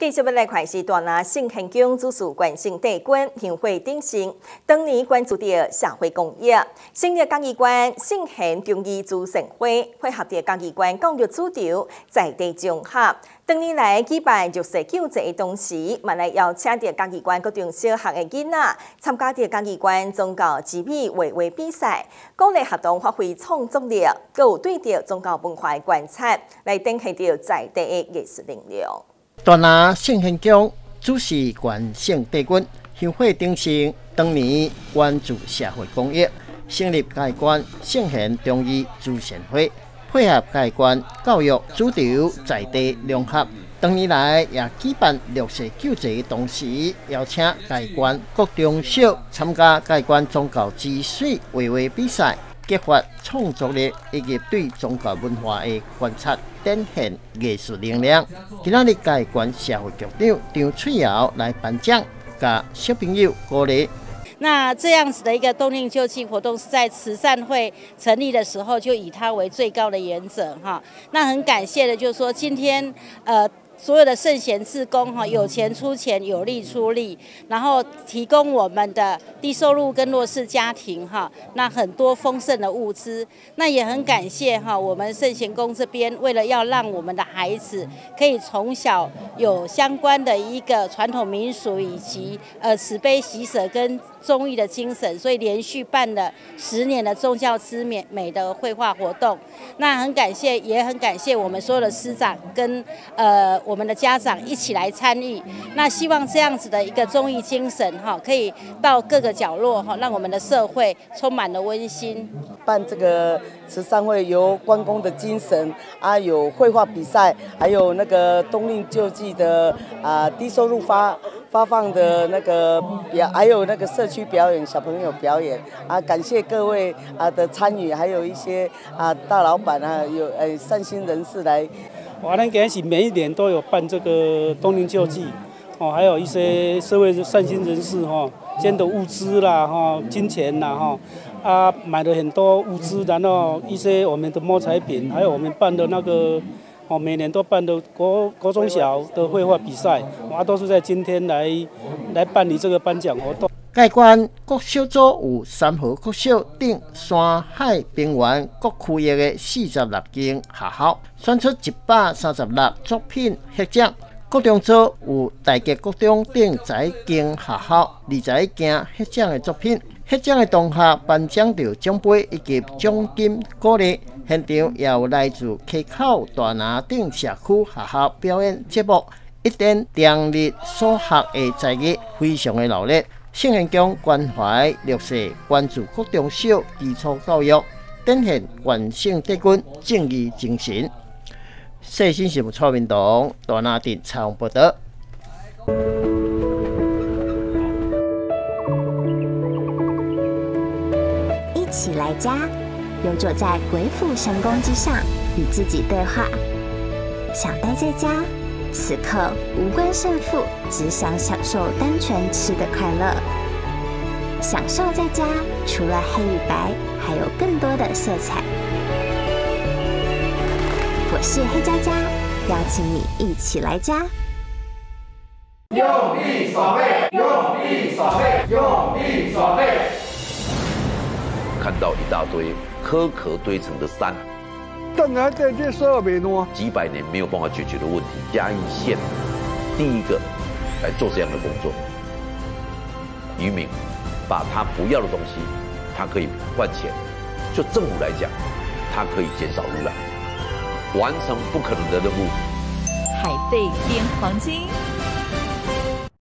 继续要来看是大拿圣贤宫主事关心地官行会鼎盛，当年关注到社会公益，新的嘉义关圣贤中医主盛会配合着嘉义关教育主调在地综合，当年来举办弱势救济的同时，嘛来邀请着嘉义关各中小学的囡仔参加着嘉义关宗教之美画画比赛，鼓励活动发挥创作力，佮有对着宗教文化的观察，来展现着在地的艺术能量。大拿圣贤宫主事关圣帝君香火鼎盛，当年关注社会公益，成立该关圣贤中医慈善会，配合该关教育主流在地融合。当年来也举办绿色救济，同时邀请该关各中小参加该关宗教之水画画比赛。激发创作力以及对宗教文化的观察，展现艺术能量。今日介关社会局长张翠瑶来颁奖，甲小朋友鼓励。那这样子的一个冬令救济活动，是在慈善会成立的时候就以它为最高的原则哈。那很感谢的，就是说今天呃。所有的圣贤志工哈，有钱出钱，有力出力，然后提供我们的低收入跟弱势家庭哈，那很多丰盛的物资。那也很感谢哈，我们圣贤宫这边为了要让我们的孩子可以从小有相关的一个传统民俗以及呃慈悲喜舍跟忠义的精神，所以连续办了十年的宗教之美美的绘画活动。那很感谢，也很感谢我们所有的师长跟呃。我们的家长一起来参与，那希望这样子的一个综艺精神哈，可以到各个角落哈，让我们的社会充满了温馨。办这个慈善会，由关公的精神啊，有绘画比赛，还有那个冬令救济的啊低收入发发放的那个表，还有那个社区表演小朋友表演啊，感谢各位啊的参与，还有一些啊大老板啊，有呃善心人士来。华南给是每一年都有办这个冬令救济，哦，还有一些社会善心人士哈，捐的物资啦哈，金钱啦哈，啊，买了很多物资，然后一些我们的木材品，还有我们办的那个，哦，每年都办的国国中小的绘画比赛，啊，都是在今天来来办理这个颁奖活动。该关各小组有三河国小等山海平原各区域的四十六间学校，选出一百三十六作品获奖。各中组有大吉各中等十一间学校二十一件获奖的作品。获奖的同学颁奖着奖杯以及奖金鼓励。现场也有来自溪口、大拿等社区学校表演节目，一点电力所学的才艺非常的努力。圣贤宫关怀弱势，关注各中小基础教育，展现万圣帝君正义精神。细心是蔡明堂、大拿镇采访报道。一起来家，游走在鬼斧神工之上，与自己对话。想待在家。此刻无关胜负，只想享受单纯吃的快乐。享受在家，除了黑与白，还有更多的色彩。我是黑佳佳，邀请你一起来家。用力耍废，用力耍废，用力耍废。看到一大堆壳壳堆成的山。当然在这设备呢，几百年没有办法解决的问题，嘉义县第一个来做这样的工作。渔民把他不要的东西，他可以换钱；就政府来讲，他可以减少污染，完成不可能的任务。海贝变黄金，